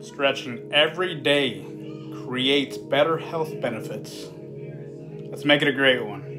Stretching every day creates better health benefits. Let's make it a great one.